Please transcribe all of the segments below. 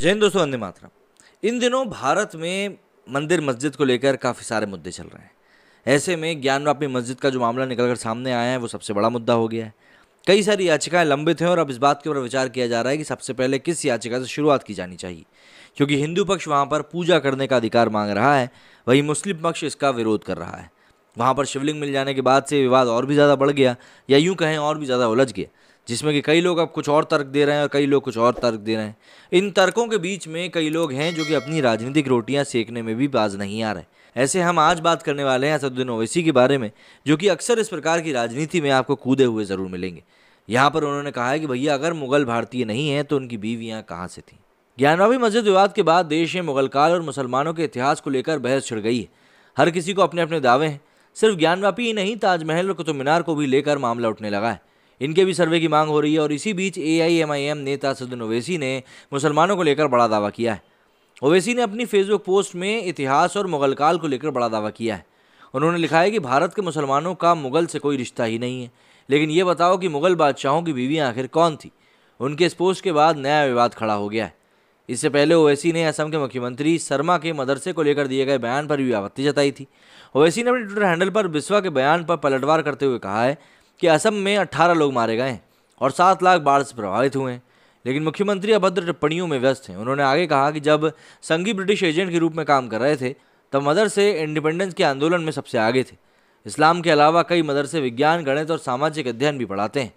हिंद दोस्तों, वंदे मातरम। इन दिनों भारत में मंदिर, मस्जिद को लेकर काफ़ी सारे मुद्दे चल रहे हैं। ऐसे में ज्ञानवापी मस्जिद का जो मामला निकलकर सामने आया है, वो सबसे बड़ा मुद्दा हो गया है। कई सारी याचिकाएँ लंबित हैं और अब इस बात के ऊपर विचार किया जा रहा है कि सबसे पहले किस याचिका से शुरुआत की जानी चाहिए। क्योंकि हिंदू पक्ष वहाँ पर पूजा करने का अधिकार मांग रहा है, वहीं मुस्लिम पक्ष इसका विरोध कर रहा है। वहाँ पर शिवलिंग मिल जाने के बाद से विवाद और भी ज़्यादा बढ़ गया, या यूँ कहें और भी ज़्यादा उलझ गया। जिसमें कि कई लोग अब कुछ और तर्क दे रहे हैं और कई लोग कुछ और तर्क दे रहे हैं। इन तर्कों के बीच में कई लोग हैं जो कि अपनी राजनीतिक रोटियाँ सेकने में भी बाज नहीं आ रहे ऐसे हम आज बात करने वाले हैं असदुद्दीन ओवैसी के बारे में, जो कि अक्सर इस प्रकार की राजनीति में आपको कूदे हुए ज़रूर मिलेंगे। यहाँ पर उन्होंने कहा है कि भैया, अगर मुगल भारतीय नहीं हैं तो उनकी बीवियाँ कहाँ से थीं? ज्ञानवाबी मस्जिद विवाद के बाद देश में मुगल काल और मुसलमानों के इतिहास को लेकर बहस छिड़ गई है। हर किसी को अपने अपने दावे हैं। सिर्फ़ ज्ञानवापी ही नहीं, ताजमहल और कुतुब मीनार को भी लेकर मामला उठने लगा है। इनके भी सर्वे की मांग हो रही है और इसी बीच ए आई एम आई एम नेता सदन ओवैसी ने मुसलमानों को लेकर बड़ा दावा किया है। ओवैसी ने अपनी फेसबुक पोस्ट में इतिहास और मुगल काल को लेकर बड़ा दावा किया है। उन्होंने लिखा है कि भारत के मुसलमानों का मुगल से कोई रिश्ता ही नहीं है। लेकिन ये बताओ कि मुगल बादशाहों की बीवियाँ आखिर कौन थी? उनके इस पोस्ट के बाद नया विवाद खड़ा हो गया है। इससे पहले ओवैसी ने असम के मुख्यमंत्री शर्मा के मदरसे को लेकर दिए गए बयान पर भी आपत्ति जताई थी। ओवैसी ने अपने ट्विटर हैंडल पर बिस्वा के बयान पर पलटवार करते हुए कहा है कि असम में 18 लोग मारे गए और सात लाख बाढ़ से प्रभावित हुए। हैं लेकिन मुख्यमंत्री अभद्र टिप्पणियों में व्यस्त हैं। उन्होंने आगे कहा कि जब संघी ब्रिटिश एजेंट के रूप में काम कर रहे थे, तब मदरसे इंडिपेंडेंस के आंदोलन में सबसे आगे थे। इस्लाम के अलावा कई मदरसे विज्ञान, गणित और सामाजिक अध्ययन भी पढ़ाते हैं।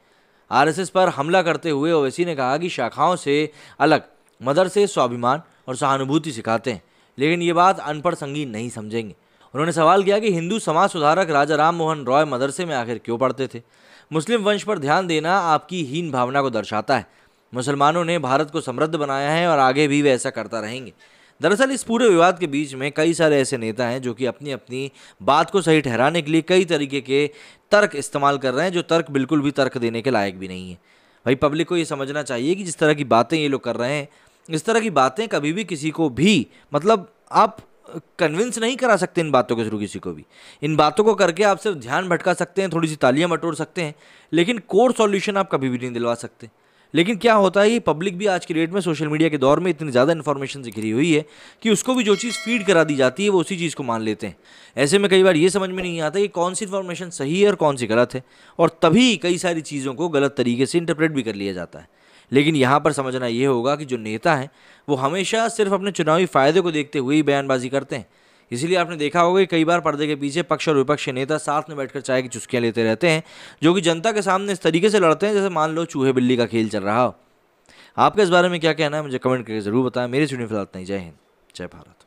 आरएसएस पर हमला करते हुए ओवैसी ने कहा कि शाखाओं से अलग मदरसे स्वाभिमान और सहानुभूति सिखाते हैं। लेकिन ये बात अनपढ़ संगीन नहीं समझेंगे। उन्होंने सवाल किया कि हिंदू समाज सुधारक राजा राम मोहन रॉय मदरसे में आखिर क्यों पढ़ते थे? मुस्लिम वंश पर ध्यान देना आपकी हीन भावना को दर्शाता है। मुसलमानों ने भारत को समृद्ध बनाया है और आगे भी वे ऐसा करता रहेंगे। दरअसल इस पूरे विवाद के बीच में कई सारे ऐसे नेता हैं जो कि अपनी अपनी बात को सही ठहराने के लिए कई तरीके के तर्क इस्तेमाल कर रहे हैं, जो तर्क बिल्कुल भी तर्क देने के लायक भी नहीं है। भाई, पब्लिक को ये समझना चाहिए कि जिस तरह की बातें ये लोग कर रहे हैं, इस तरह की बातें कभी भी किसी को भी मतलब आप कन्विंस नहीं करा सकते इन बातों के थ्रू किसी को भी। इन बातों को करके आप सिर्फ़ ध्यान भटका सकते हैं थोड़ी सी तालियाँ बटोर सकते हैं, लेकिन कोर सॉल्यूशन आप कभी भी नहीं दिलवा सकते। लेकिन क्या होता है, ये पब्लिक भी आज की डेट में सोशल मीडिया के दौर में इतनी ज़्यादा इन्फॉर्मेशन से घिरी हुई है कि उसको भी जो चीज़ फ़ीड करा दी जाती है, वो उसी चीज़ को मान लेते हैं। ऐसे में कई बार ये समझ में नहीं आता कि कौन सी इन्फॉर्मेशन सही है और कौन सी गलत है, और तभी कई सारी चीज़ों को गलत तरीके से इंटरप्रेट भी कर लिया जाता है। लेकिन यहाँ पर समझना ये होगा कि जो नेता हैं, वो हमेशा सिर्फ़ अपने चुनावी फ़ायदे को देखते हुए ही बयानबाजी करते हैं। इसीलिए आपने देखा होगा कि कई बार पर्दे के पीछे पक्ष और विपक्ष के नेता साथ में बैठकर चाय की चुस्कियाँ लेते रहते हैं, जो कि जनता के सामने इस तरीके से लड़ते हैं जैसे मान लो चूहे बिल्ली का खेल चल रहा हो। आपका इस बारे में क्या कहना है, मुझे कमेंट करके ज़रूर बताएँ। मेरे चुनी फ़िलहाल नहीं जय हिंद। जय भारत।